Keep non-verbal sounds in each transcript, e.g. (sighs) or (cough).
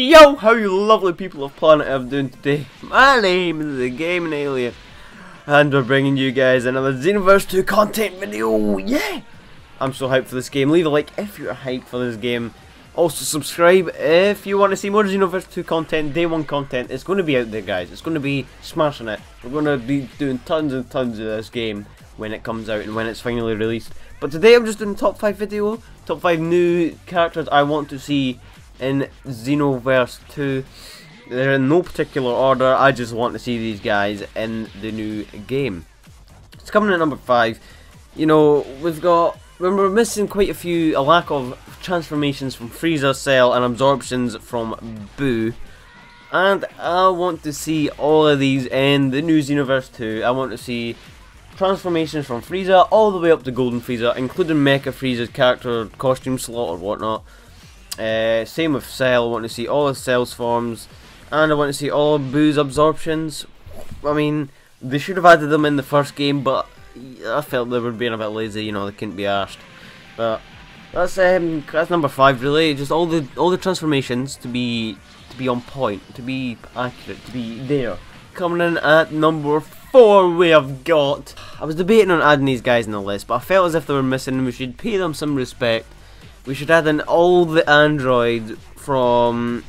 Yo, how you lovely people of planet Earth doing today? My name is the Gaming Alien, and we're bringing you guys another Xenoverse 2 content video. Yeah, I'm so hyped for this game. Leave a like if you're hyped for this game. Also subscribe if you want to see more Xenoverse 2 content, day one content. It's going to be out there, guys. It's going to be smashing it. We're going to be doing tons and tons of this game when it comes out and when it's finally released. But today I'm just doing top five video, top five new characters I want to see in Xenoverse 2. They're in no particular order, I just want to see these guys in the new game. It's coming at number 5. You know, we've got, we're missing quite a few, a lack of transformations from Frieza, Cell, and absorptions from Boo. And I want to see all of these in the new Xenoverse 2. I want to see transformations from Frieza all the way up to Golden Frieza, including Mecha Frieza's character costume slot or whatnot. Uh, same with Cell, I want to see all of Cell's forms, and I want to see all of Boo's absorptions. I mean, they should have added them in the first game, but I felt they were being a bit lazy, you know, they couldn't be asked. But that's um, that's number five really, just all the all the transformations to be to be on point, to be accurate, to be there. Coming in at number four we have got I was debating on adding these guys in the list, but I felt as if they were missing and we should pay them some respect we should add in all the androids from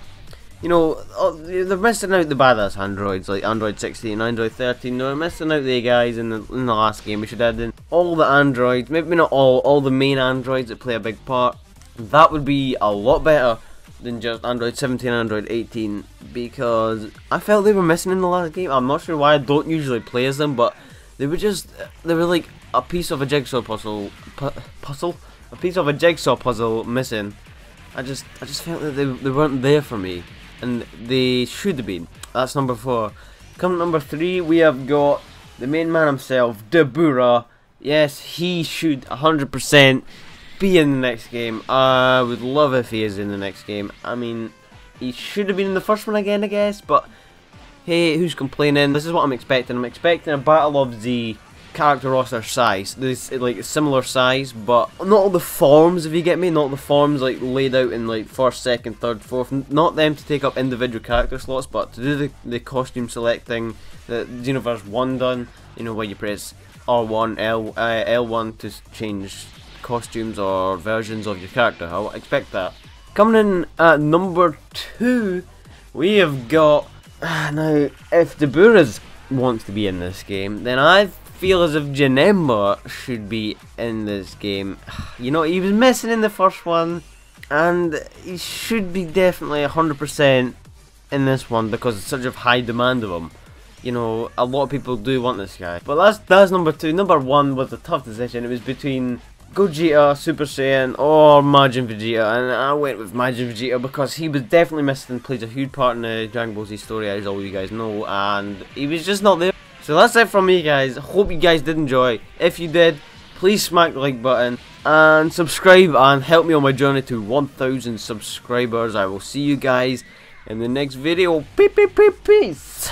you know, oh, they're missing out the badass androids like Android 16 and Android 13. They're missing out the guys in the in the last game. We should add in all the androids, maybe not all, all the main androids that play a big part. That would be a lot better than just Android 17 and Android 18 because I felt they were missing in the last game. I'm not sure why I don't usually play as them, but they were just they were like a piece of a jigsaw puzzle puzzle a piece of a jigsaw puzzle missing. I just I just felt that they, they weren't there for me. And they should have been. That's number four. Come number three, we have got the main man himself, Dabura. Yes, he should 100% be in the next game. I would love if he is in the next game. I mean, he should have been in the first one again, I guess, but hey, who's complaining? This is what I'm expecting. I'm expecting a Battle of the character roster size. This like similar size, but not all the forms. If you get me, not the forms like laid out in like first, second, third, fourth. Not them to take up individual character slots, but to do the the costume selecting that Xenoverse One done. You know where you press R1, L uh, L1 to change costumes or versions of your character. I expect that. Coming in at number two, we have got Ah, now if Dabura's wants to be in this game, then I've feel as if Janemba should be in this game. (sighs) You know, he was missing in the first one, and he should be definitely 100% in this one because it's such a high demand of him. You know, a lot of people do want this guy. But that's that's number two. Number one was a tough decision. It was between Gogeta, uh, Super Saiyan, or Majin Vegeta, and I went with Majin Vegeta because he was definitely missing and plays a huge part in the Dragon Ball Z story, as all you guys know, and he was just not there. So that's it from me guys. Hope you guys did enjoy. If you did, please smack the like button and subscribe and help me on my journey to 1000 subscribers. I will see you guys in the next video. Peace, peace, peace.